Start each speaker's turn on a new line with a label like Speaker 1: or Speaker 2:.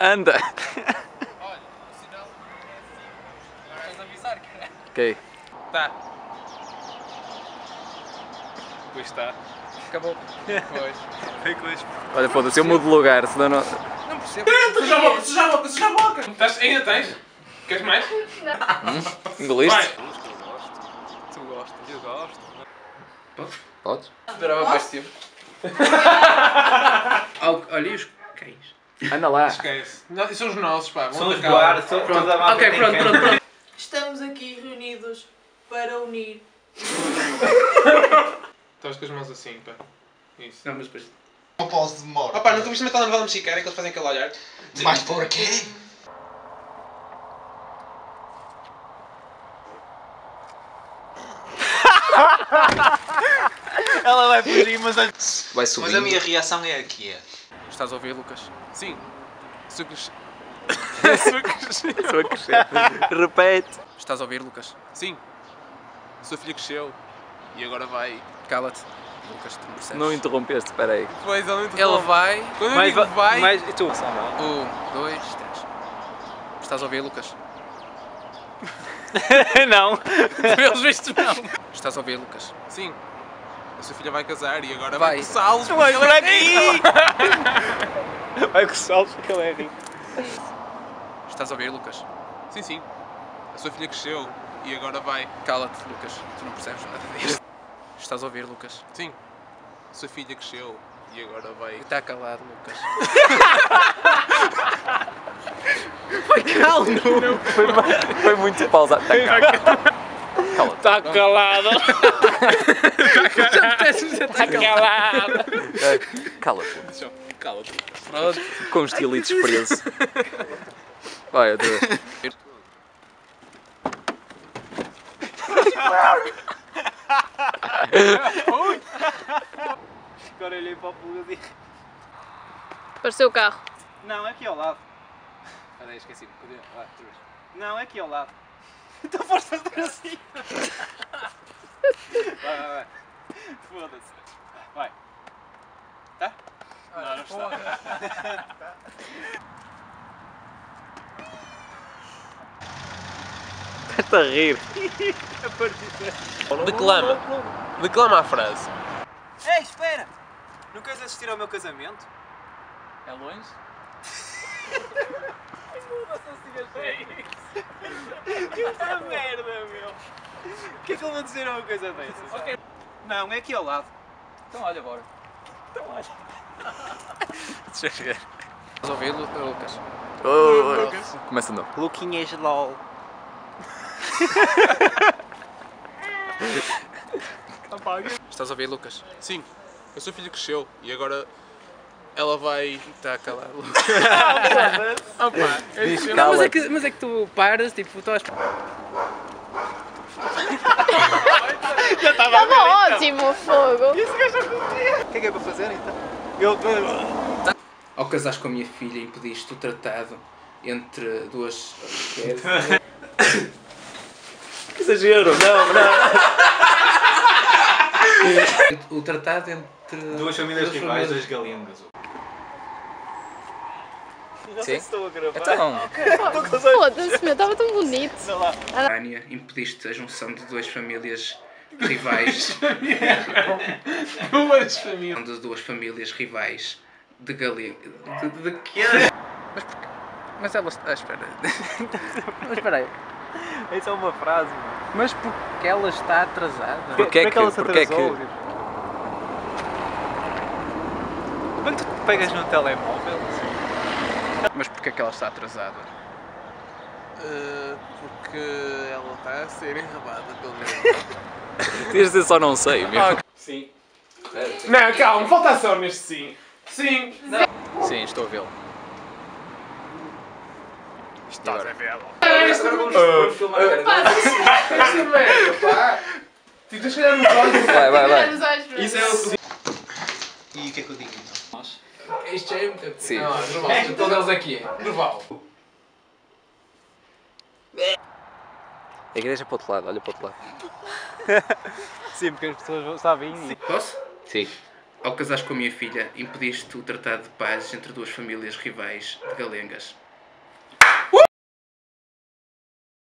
Speaker 1: Anda!
Speaker 2: Olha, o sinal é assim. Agora vais avisar, cara.
Speaker 1: Ok.
Speaker 2: Tá. Pois está. Acabou. Pois.
Speaker 1: Olha, foda-se, eu mudo de lugar, senão não.
Speaker 2: Não percebo. Suja a boca, suja a boca, suja a boca! Estás, ainda tens? Queres mais?
Speaker 1: Engoliste?
Speaker 2: Vai! Tu gostas? Eu gosto.
Speaker 1: Podes?
Speaker 2: Esperava mais tempo.
Speaker 3: Olha, e os cães?
Speaker 1: Anda lá.
Speaker 2: Esquece. Não, são os nossos, pá.
Speaker 4: São
Speaker 2: Vamos
Speaker 4: os
Speaker 2: da
Speaker 4: guardas, são toda a malta
Speaker 3: Ok, pronto, pronto, pronto.
Speaker 5: Estamos aqui reunidos para unir.
Speaker 2: Estás com as mãos assim, pá. Isso.
Speaker 3: Não, mas depois.
Speaker 6: Uma pausa de demora.
Speaker 2: Oh, pá, nunca viste uma telenovela mexicana que eles fazem aquele olhar?
Speaker 6: Mas por quê?
Speaker 4: Ela vai fugir, mas.
Speaker 1: Vai subir.
Speaker 4: Mas a minha reação é aqui. É.
Speaker 2: Estás a ouvir, Lucas? Sim. Sucos.
Speaker 1: Estou a crescer. Repete.
Speaker 2: Estás a ouvir, Lucas? Sim. Sua filha cresceu e agora vai. Cala-te. Lucas, tu não percebes.
Speaker 1: Não interrompeste, espera aí.
Speaker 2: Pois, ele Ele vai. Quando eu
Speaker 4: Mas,
Speaker 2: digo vai.
Speaker 4: mas e tu?
Speaker 2: Um, dois, três. Estás a ouvir, Lucas?
Speaker 4: não.
Speaker 2: Pelos vistos, não. Estás a ouvir, Lucas? Sim. A sua filha vai casar e agora vai,
Speaker 4: Vai.
Speaker 2: coçá-los.
Speaker 4: Vai
Speaker 2: porque
Speaker 4: por
Speaker 2: ele é rico.
Speaker 4: Vai com o sol porque ele é rico.
Speaker 2: Estás a ouvir, Lucas? Sim, sim. A sua filha cresceu e agora vai. Cala-te, Lucas. Tu não percebes nada disto. Estás a ouvir, Lucas? Sim. A sua filha cresceu e agora vai. Está calado, Lucas.
Speaker 1: Foi muito pausado. Tá calado.
Speaker 4: Está calado.
Speaker 2: Está calado.
Speaker 1: Cala-te.
Speaker 2: Cala-te. Pronto.
Speaker 1: Com os estilitos presos. Vai, vez.
Speaker 4: Agora olhei para o pulga e
Speaker 7: Pareceu o carro.
Speaker 4: Não, é aqui ao lado.
Speaker 2: Espera aí, esqueci-me. Vez.
Speaker 4: Não, é aqui ao lado. Então fazer assim. Vai, vai, vai. Foda-se. Vai. Tá? Não, não está.
Speaker 1: Estás a rir.
Speaker 2: Declama. Declama a frase.
Speaker 4: Ei, espera! Não queres assistir ao meu casamento?
Speaker 2: É longe?
Speaker 4: Puta merda, meu! O que é que ele vai dizer a uma coisa dessas? Não, é aqui ao lado.
Speaker 2: Então olha, bora.
Speaker 1: Deixa eu chegar.
Speaker 2: Estás a ouvir, Lu- Lucas?
Speaker 1: Oh, Começa de novo.
Speaker 4: Luquinhas LOL.
Speaker 2: Estás a ouvir, Lucas? Sim. A sua filha cresceu e agora ela vai. Está calado. Opa,
Speaker 1: Diz
Speaker 3: Não, mas é, que, mas é que tu paras, tipo, tu estás.
Speaker 7: Estava ótimo o fogo.
Speaker 4: O que é que é para fazer então? Eu.
Speaker 3: Ao casares com a minha filha, impediste o tratado entre duas.
Speaker 1: Que exagero, não, não.
Speaker 3: o tratado entre.
Speaker 4: Duas famílias
Speaker 3: duas
Speaker 4: rivais, dois galinhas.
Speaker 1: Sim?
Speaker 4: Estou a gravar.
Speaker 1: Então,
Speaker 7: Foda-se, meu, estava tão bonito.
Speaker 3: Ucrânia, impediste a junção de duas famílias rivais.
Speaker 2: duas famílias.
Speaker 3: de duas famílias rivais de galinha. De, de, de quê? Mas porquê? Mas ela está. ah, espera. Mas espera aí.
Speaker 4: Essa é uma frase. mano.
Speaker 3: Mas porque ela está atrasada?
Speaker 1: Porquê
Speaker 4: Como é
Speaker 1: que-
Speaker 4: ela se
Speaker 1: porquê
Speaker 4: atrasou?
Speaker 1: que-
Speaker 4: Quando tu pegas no telemóvel,
Speaker 3: Mas porquê que ela está atrasada?
Speaker 2: Uh, porque ela está a ser enrabada pelo meu.
Speaker 1: Tens de dizer só não sei, meu.
Speaker 2: Sim. Não, calma, falta só neste sim. Sim.
Speaker 1: Sim, estou a vê-lo.
Speaker 2: Estás a vê-lo. Tipo, deixa eu olhar nos olhos.
Speaker 1: Vai, vai, vai.
Speaker 2: Isso é o
Speaker 4: e o que é que eu digo então?
Speaker 2: Isto já é muito.
Speaker 1: Sim.
Speaker 2: Não, Durval. Todos eles aqui é. Durval.
Speaker 1: É que deixa para o outro lado, olha para o outro lado.
Speaker 4: Sim, porque as pessoas sabem.
Speaker 3: Posso?
Speaker 1: Sim.
Speaker 3: Ao casares com a minha filha, impediste o tratado de paz entre duas famílias rivais de galengas.